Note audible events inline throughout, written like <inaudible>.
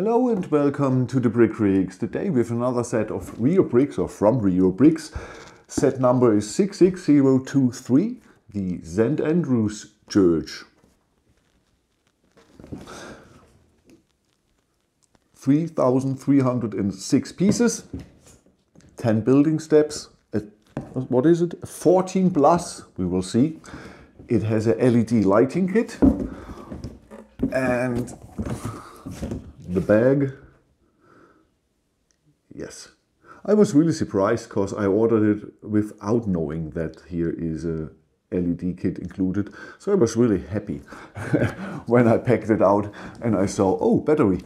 Hello and welcome to the Brick Freaks. Today with another set of Reobrix or from Reobrix. Set number is 66023, the St. Andrew's Church. 3,306 pieces, 10 building steps, a, what is it? 14 plus, we will see. It has a LED lighting kit and the bag. Yes. I was really surprised because I ordered it without knowing that here is a LED kit included. So I was really happy <laughs> when I packed it out and I saw, oh, battery.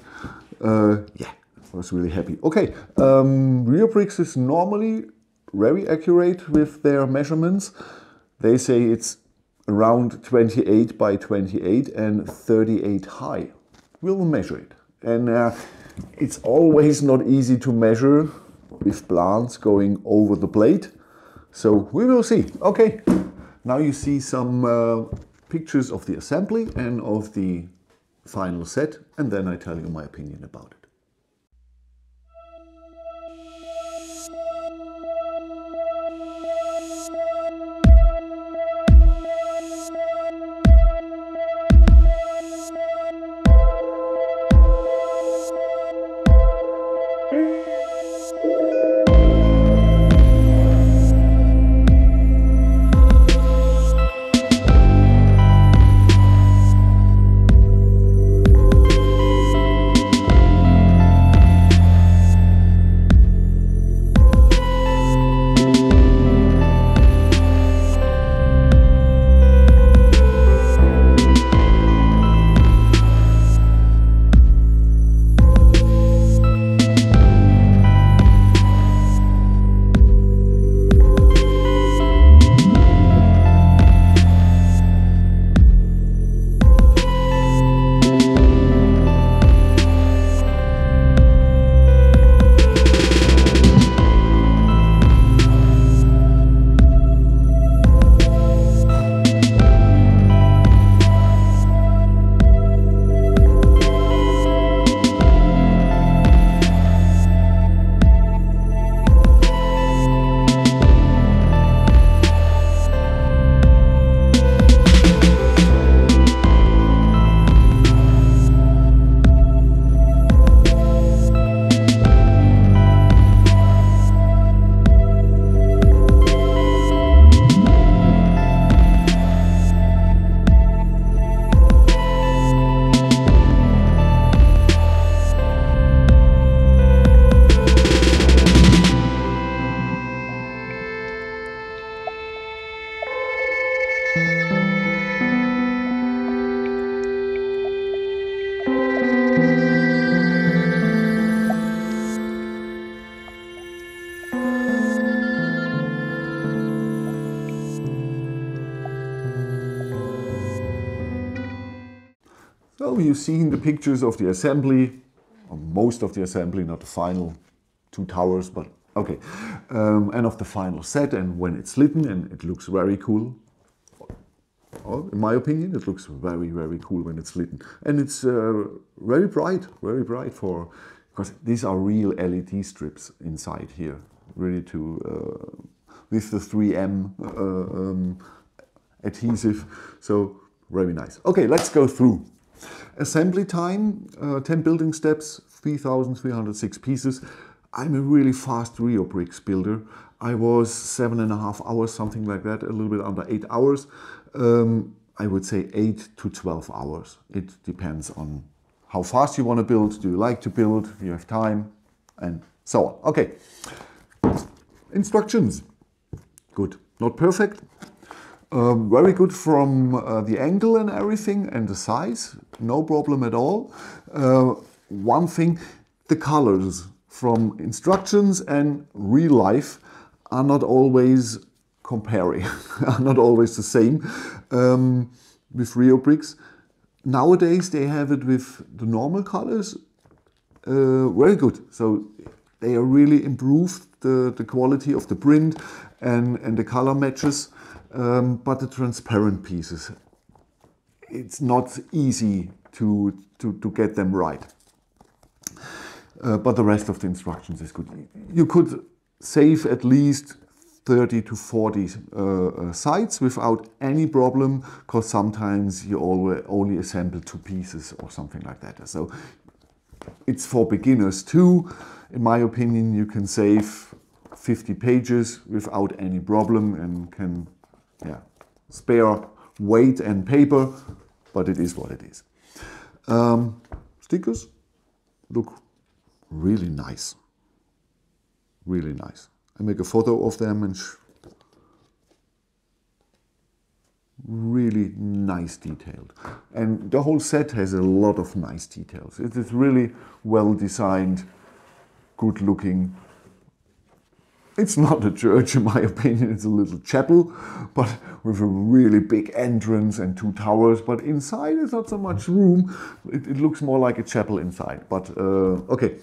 Uh, yeah, I was really happy. Okay, um, Reobrix is normally very accurate with their measurements. They say it's around 28 by 28 and 38 high. We'll measure it. And uh, it's always not easy to measure with plants going over the plate. So we will see. Okay, now you see some uh, pictures of the assembly and of the final set, and then I tell you my opinion about it. You've seen the pictures of the assembly, most of the assembly, not the final two towers, but okay, um, and of the final set and when it's lit and it looks very cool. Or in my opinion, it looks very, very cool when it's lit. And it's uh, very bright, very bright for, because these are real LED strips inside here, really to, uh, with the 3M uh, um, adhesive. So very nice. Okay, let's go through. Assembly time, uh, 10 building steps, 3,306 pieces. I'm a really fast Reobrix builder. I was seven and a half hours, something like that, a little bit under eight hours. Um, I would say eight to 12 hours. It depends on how fast you want to build, do you like to build, you have time, and so on. Okay, instructions. Good, not perfect, um, very good from uh, the angle and everything and the size, no problem at all. Uh, one thing, the colors from instructions and real life are not always comparing, <laughs> are not always the same um, with Reobrix. Nowadays they have it with the normal colors, uh, very good. So they are really improved the, the quality of the print and, and the color matches. Um, but the transparent pieces, it's not easy to, to, to get them right. Uh, but the rest of the instructions is good. You could save at least 30 to 40 uh, uh, sites without any problem because sometimes you only assemble two pieces or something like that. So it's for beginners too. In my opinion, you can save 50 pages without any problem and can yeah, spare weight and paper, but it is what it is. Um, stickers look really nice. Really nice. I make a photo of them and really nice detailed. And the whole set has a lot of nice details. It is really well designed, good looking. It's not a church in my opinion, it's a little chapel, but with a really big entrance and two towers. But inside is not so much room. It, it looks more like a chapel inside. But uh, okay,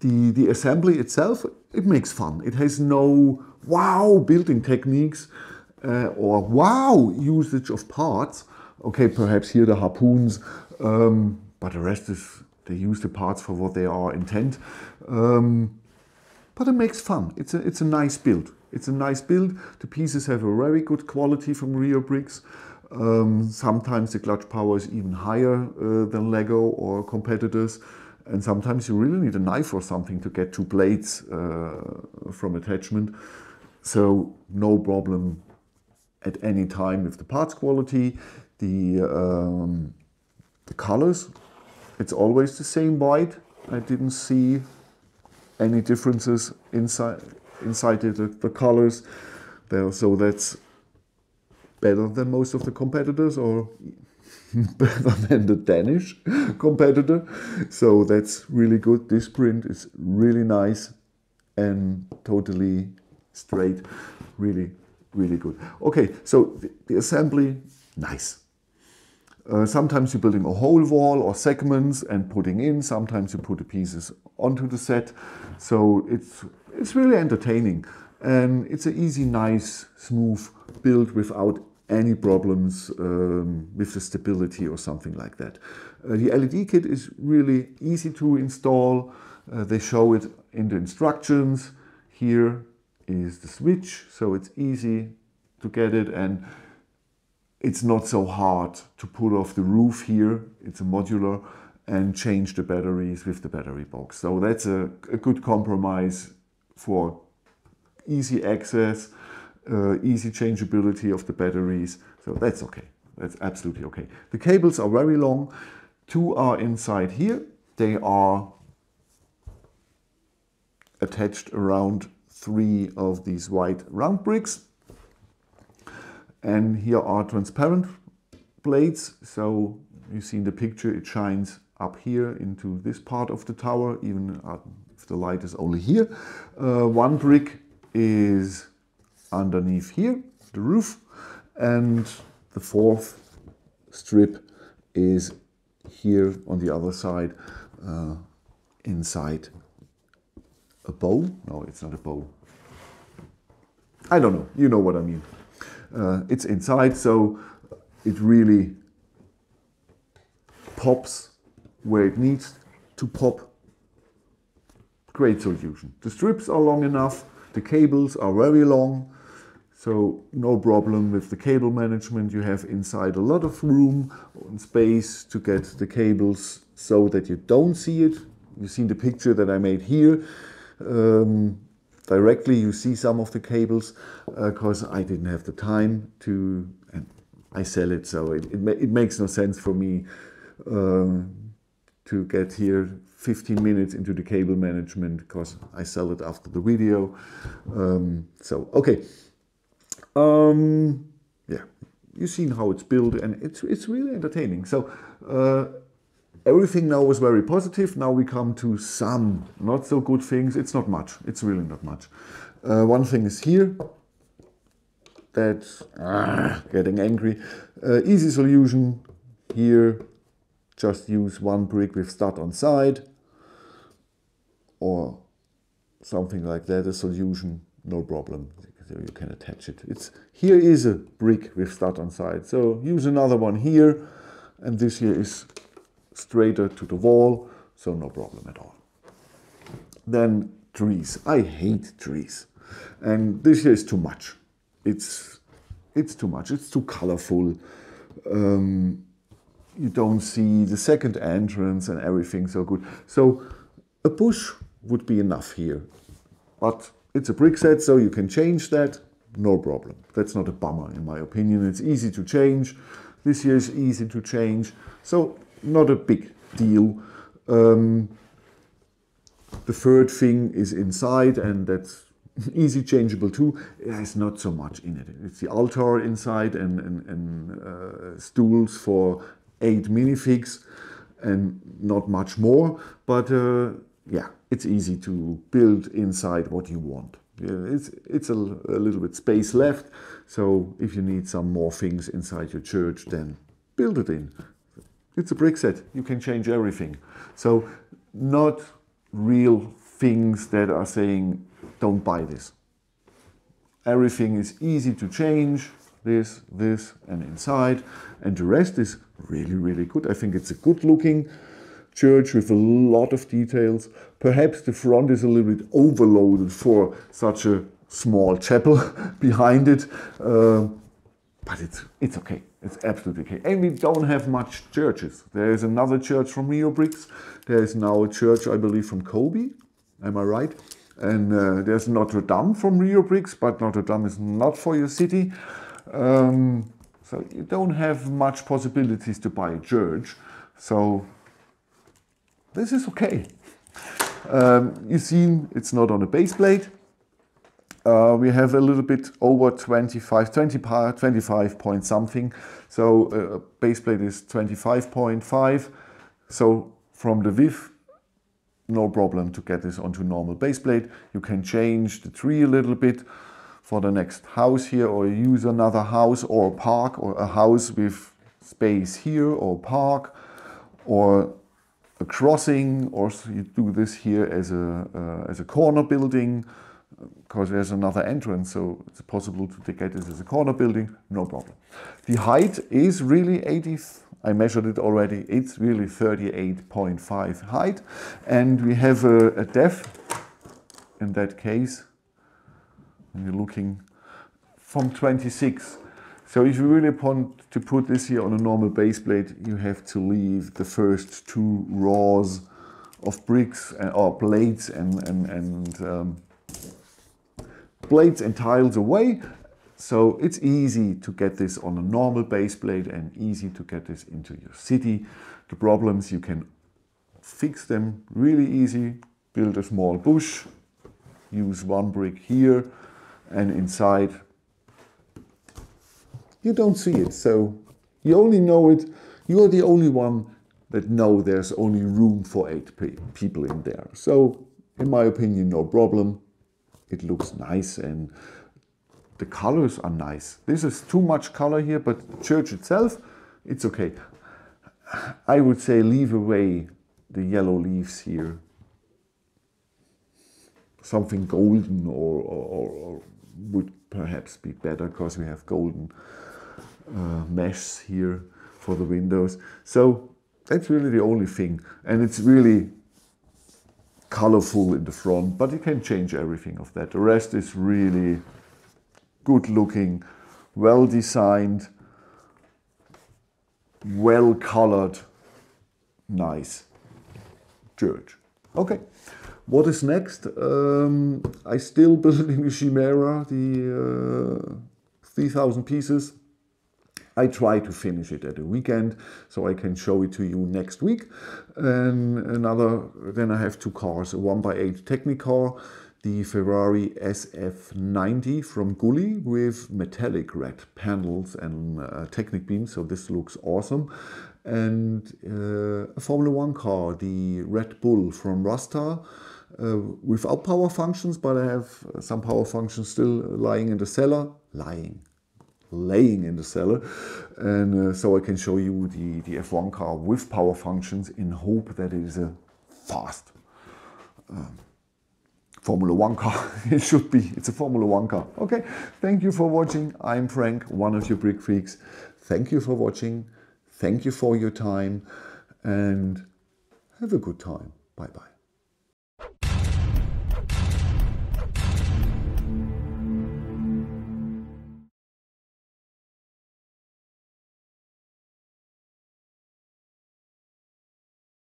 the, the assembly itself, it makes fun. It has no wow building techniques uh, or wow usage of parts. Okay, perhaps here the harpoons, um, but the rest is they use the parts for what they are intent. Um, but it makes fun. It's a, it's a nice build. It's a nice build. The pieces have a very good quality from Reobrix. Um, sometimes the clutch power is even higher uh, than Lego or competitors. And sometimes you really need a knife or something to get two blades uh, from attachment. So no problem at any time with the parts quality. The, um, the colors, it's always the same white. I didn't see any differences inside inside the, the colors there. So that's better than most of the competitors or <laughs> better than the Danish <laughs> competitor. So that's really good. This print is really nice and totally straight. Really, really good. Okay, so the, the assembly, nice. Uh, sometimes you're building a whole wall or segments and putting in. Sometimes you put the pieces onto the set. So it's, it's really entertaining. And it's an easy, nice, smooth build without any problems um, with the stability or something like that. Uh, the LED kit is really easy to install. Uh, they show it in the instructions. Here is the switch, so it's easy to get it and it's not so hard to pull off the roof here. It's a modular and change the batteries with the battery box. So that's a, a good compromise for easy access, uh, easy changeability of the batteries. So that's okay. That's absolutely okay. The cables are very long. Two are inside here. They are attached around three of these white round bricks. And here are transparent blades. So you see in the picture, it shines up here into this part of the tower, even if the light is only here. Uh, one brick is underneath here, the roof, and the fourth strip is here on the other side, uh, inside a bow. No, it's not a bow. I don't know, you know what I mean. Uh, it's inside, so it really pops where it needs to pop. Great solution. The strips are long enough, the cables are very long, so no problem with the cable management. You have inside a lot of room and space to get the cables so that you don't see it. You've seen the picture that I made here. Um, directly you see some of the cables because uh, I didn't have the time to and I sell it so it, it, ma it makes no sense for me uh, to get here 15 minutes into the cable management because I sell it after the video. Um, so okay. Um, yeah you've seen how it's built and it's, it's really entertaining. So uh, everything now was very positive. Now we come to some not so good things. It's not much. It's really not much. Uh, one thing is here. That's ah, getting angry. Uh, easy solution here. Just use one brick with stud on side. or something like that, a solution, no problem. You can attach it. It's here is a brick with stud on side. So use another one here, and this here is straighter to the wall, so no problem at all. Then trees. I hate trees, and this here is too much. It's it's too much. It's too colorful. Um, you don't see the second entrance and everything so good. So a bush would be enough here. But it's a brick set, so you can change that, no problem. That's not a bummer in my opinion. It's easy to change. This here is easy to change. So not a big deal. Um, the third thing is inside and that's <laughs> easy changeable too. Has not so much in it. It's the altar inside and, and, and uh, stools for eight minifigs and not much more. But uh, yeah, it's easy to build inside what you want. Yeah, it's it's a, a, little bit space left, so if you need some more things inside your church, then build it in. It's a brick set. You can change everything. So not real things that are saying don't buy this. Everything is easy to change. This, this, and inside, and the rest is really, really good. I think it's a good looking church with a lot of details. Perhaps the front is a little bit overloaded for such a small chapel <laughs> behind it, uh, but it's, it's okay. It's absolutely okay. And we don't have much churches. There is another church from Reobrix. There is now a church, I believe, from Cobi. Am I right? And uh, there's Notre Dame from Reobrix, but Notre Dame is not for your city. Um, so you don't have much possibilities to buy a church. So this is okay. Um, you see, it's not on a base plate. Uh, we have a little bit over 25, 20, 25 point something. So uh, base plate is 25.5. So from the width, no problem to get this onto normal base plate. You can change the tree a little bit for the next house here or use another house or park or a house with space here or park or a crossing or you do this here as a, uh, as a corner building because there's another entrance so it's possible to get this as a corner building no problem. The height is really 80 I measured it already it's really 38.5 height and we have a, a depth in that case you're looking from 26 so if you really want to put this here on a normal base plate, you have to leave the first two rows of bricks and, or plates and, and, and um, plates and tiles away. So it's easy to get this on a normal base plate and easy to get this into your city. The problems you can fix them really easy. Build a small bush, use one brick here and inside you don't see it. So you only know it, you're the only one that know there's only room for eight people in there. So in my opinion, no problem. It looks nice and the colors are nice. This is too much color here, but the church itself, it's okay. I would say leave away the yellow leaves here. Something golden or, or, or would perhaps be better because we have golden uh, mesh here for the windows. So that's really the only thing. And it's really colorful in the front, but you can change everything of that. The rest is really good looking, well designed, well colored, nice church. Okay, what is next? Um, I still building the Chimera, the uh, 3000 pieces. I try to finish it at the weekend so I can show it to you next week. And another, then I have two cars, a 1x8 Technicar, the Ferrari SF90 from Gulli with metallic red panels and uh, Technic beams, so this looks awesome. And uh, a Formula One car, the Red Bull from Rastar, uh, without power functions, but I have some power functions still lying in the cellar, lying, laying in the cellar. And uh, so I can show you the, the F1 car with power functions in hope that it is a fast um, Formula One car. <laughs> it should be. It's a Formula One car. Okay. Thank you for watching. I'm Frank, one of your brick freaks. Thank you for watching. Thank you for your time and have a good time. Bye bye.